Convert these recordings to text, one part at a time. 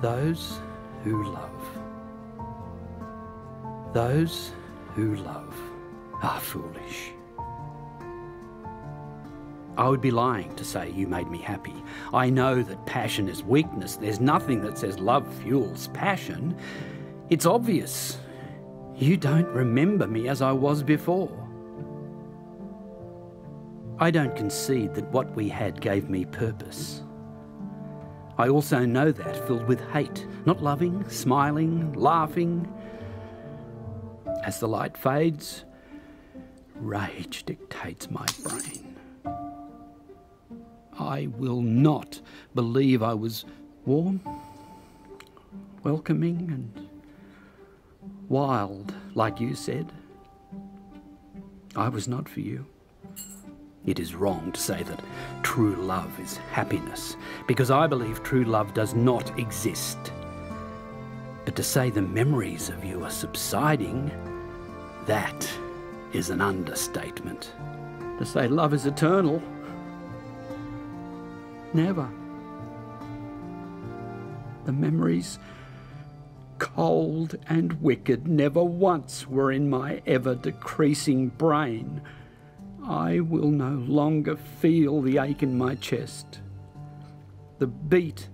Those who love. Those who love are foolish. I would be lying to say you made me happy. I know that passion is weakness. There's nothing that says love fuels passion. It's obvious. You don't remember me as I was before. I don't concede that what we had gave me purpose. I also know that, filled with hate, not loving, smiling, laughing. As the light fades, rage dictates my brain. I will not believe I was warm, welcoming, and wild, like you said. I was not for you. It is wrong to say that true love is happiness, because I believe true love does not exist. But to say the memories of you are subsiding, that is an understatement. To say love is eternal, never. The memories, cold and wicked, never once were in my ever decreasing brain. I will no longer feel the ache in my chest, the beat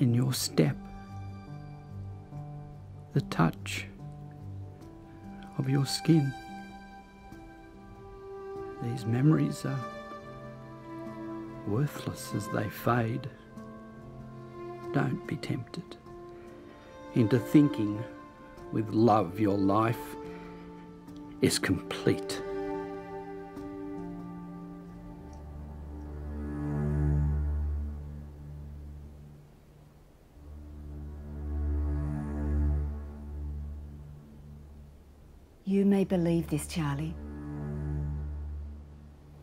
in your step, the touch of your skin. These memories are worthless as they fade. Don't be tempted into thinking with love your life is complete. You may believe this, Charlie.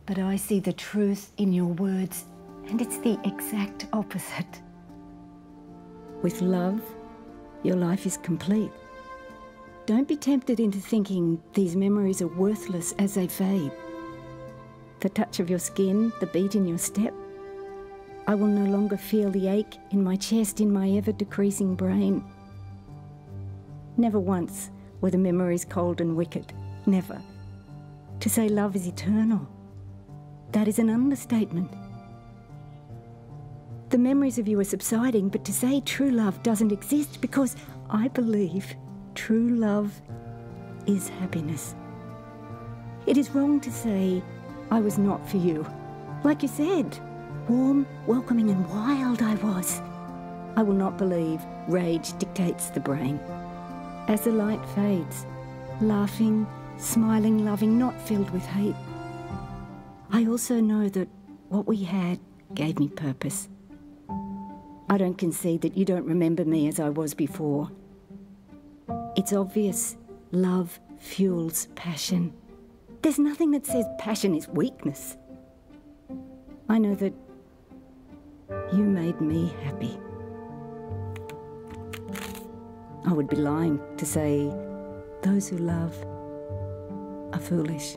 But I see the truth in your words, and it's the exact opposite. With love, your life is complete. Don't be tempted into thinking these memories are worthless as they fade. The touch of your skin, the beat in your step. I will no longer feel the ache in my chest, in my ever decreasing brain. Never once were the memories cold and wicked. Never. To say love is eternal, that is an understatement. The memories of you are subsiding, but to say true love doesn't exist because I believe true love is happiness. It is wrong to say I was not for you. Like you said, warm, welcoming, and wild I was. I will not believe rage dictates the brain. As the light fades, laughing, smiling, loving, not filled with hate. I also know that what we had gave me purpose. I don't concede that you don't remember me as I was before. It's obvious love fuels passion. There's nothing that says passion is weakness. I know that you made me happy. I would be lying to say those who love are foolish.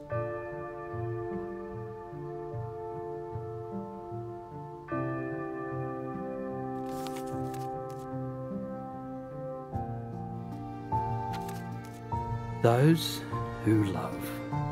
Those who love.